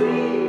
free.